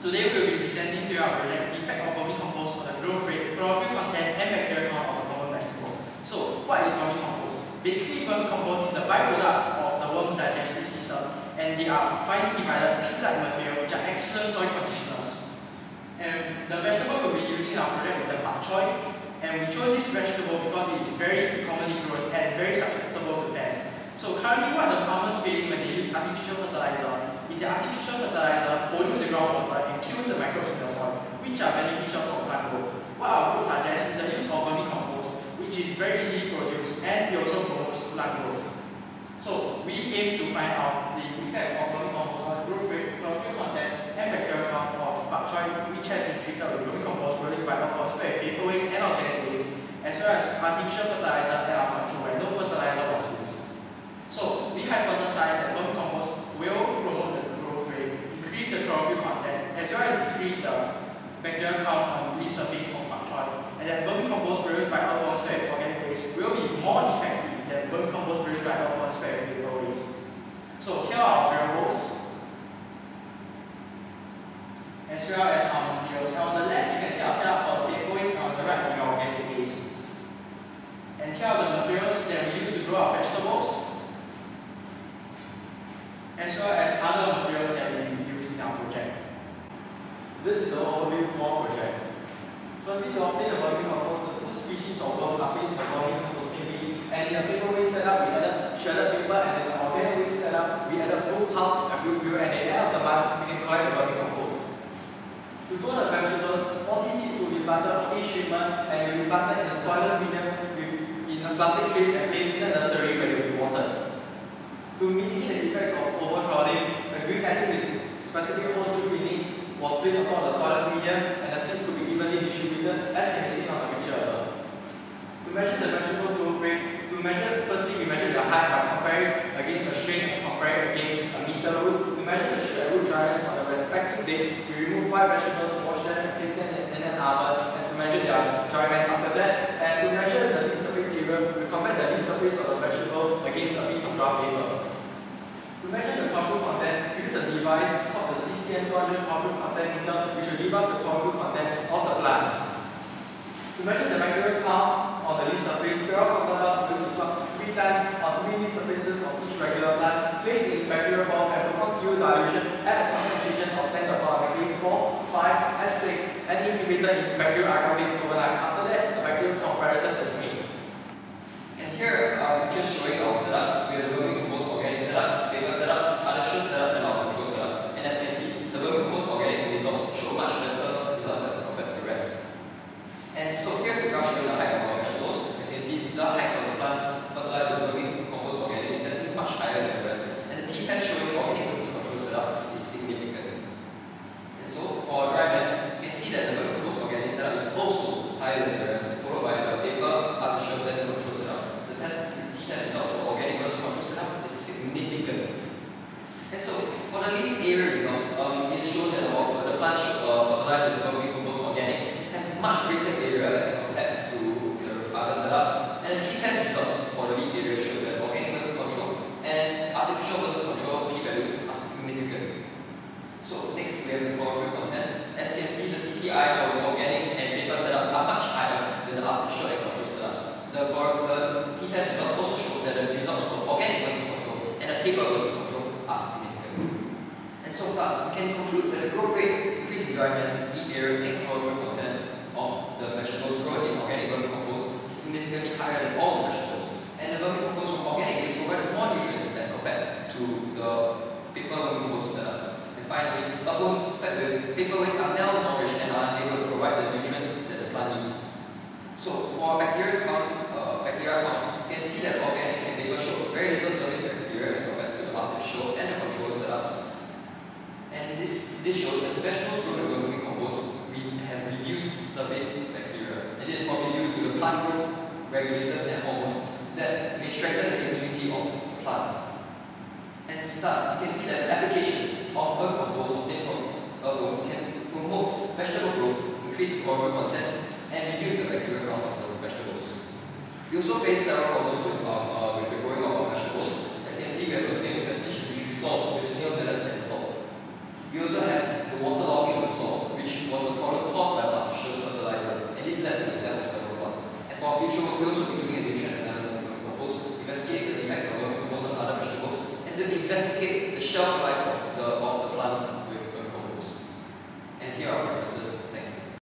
Today we will be presenting to you our project, the effect of vermicompost on the growth rate, chlorophyll content and bacterial count of a common vegetable. So, what is vermicompost? Basically, vermicompost is a byproduct of the worm's digestive system and they are finely divided pea-like material which are excellent soil conditioners. And the vegetable we'll be using in our project is the bok choy and we chose this vegetable because it is very commonly grown and very susceptible to pests. So currently what the farmers face when they use artificial fertilizer is the artificial fertilizer pollutes the groundwater and kills the microbes in the soil, which are beneficial for plant growth. What our group suggests is the use of vermicompost, which is very easily produced and it also promotes plant growth. So we aim to find out the effect of vermicompost on the growth rate, chlorophyll content, and bacterial count of bok choy, which has been treated with vermicompost produced by phosphate, paper waste, and organic waste, as well as artificial fertilizer and our control where no fertilizer was used. So we hypothesize that vermicompost will promote the growth rate, increase the chlorophyll content as well as decrease the bacterial count on leaf surface of bok choy. And that vermicompost produced by alpha organic waste will be more effective than vermicompost produced by alpha paper waste. So here are our variables as well as our materials. And on the left you can see our setup for the paper waste and on the right the organic waste. And here are the materials that we use to grow our vegetables as well as other materials that we our project. This is the overview for our project. Firstly, to obtain a vermicompost, the two species of worms are placed in the bin, and in the paper waste setup, we added shredded paper, and in the organic waste setup, we added fruit pulp and fruit peel, and at the end of the month, we can collect the vermicompost. To grow the vegetables, 40 seeds will be planted for each shipment, and will be planted in the soilless medium in the plastic trays and placed in the nursery where they will be watered. To mitigate the effects of overcrowding, the green netting is specifically holes to beneath was placed on the soilless medium and the seeds could be evenly distributed as can be seen on the picture above. To measure the vegetable growth rate, to measure, firstly we measure the height by comparing against a string and comparing against a meter root. To measure the shoot root dry mass on the respective dates, we remove 5 vegetables, wash them and place them in an oven and to measure their dry mass after that. And to measure the leaf surface area, we compare the leaf surface of the vegetable against a piece of brown paper. To measure the chlorophyll content, we use a device called the CCM 200 chlorophyll content meter, which will give us the chlorophyll content of the plants. Measure the bacterial count on the leaf surface, is used to swab three times on three leaf surfaces of each regular plant, placed in bacterial broth and perform serial dilution at a concentration of 10 to the power 4, 5, and 6, and incubated in agar plates overnight. After that, a bacterial comparison is made. And here are just showing our setups. We are the compost organic setup paper setup, artificial setup, and our control setup. And as you can see, the vermicompost organic results show much better results as compared to the rest. And so here's the graph showing the height of our vegetables. As you can see, the heights of the plants fertilized with vermicompost organic is definitely much higher than the rest. And the t-test showing organic versus control setup is significant. And so for our dry mass, you can see that the vermicompost organic setup is also higher than the rest, followed by the paper, artificial, and control setup. The test t-test results for organic versus control setup is significant. And so, for the leaf area results, um, it's shown that the, the plants uh, fertilized with vermicompost organic has much greater area as compared to the other setups. And the t-test results for the leaf area show that organic versus control and artificial versus control p-values are significant. So next we have the chlorophyll content. As you can see, the CCI for the organic and paper setups are much higher than the artificial and control setups. The, the t-test results also show that the results for organic versus control and the paper versus control are significant. Thus, we can conclude that the growth rate, increase in dry mass, leaf area, and chlorophyll content of the vegetables grown in organic vermicompost is significantly higher than all the vegetables. And the vermicompost from organic waste provided more nutrients as compared to the paper vermicompost setups. And finally, earthworms fed with paper waste are malnourished and are unable to provide the nutrients that the plant needs. So for bacterial count, uh, bacterial count, you can see that organic and paper show very little surface bacteria as compared to the artificial and the controlled setups. And this, this shows that vegetables grown in vermicompost we have reduced surface bacteria. And this is probably due to the plant growth regulators and hormones that may strengthen the immunity of plants. And thus, you can see that the application of vermicompost obtained from earthworms can promote vegetable growth, increase chlorophyll content, and reduce the bacterial count of the vegetables. We also face several problems with, our, uh, with the growing of our vegetables. As you can see, we have a snail infestation which we solved with snail pellets and salt. We also have the waterlogging of future work, we also be doing a nutrient analysis of vermicompost, investigate the effects of vermicompost on other vegetables, and to investigate the shelf life of the, of the plants with compost. And here are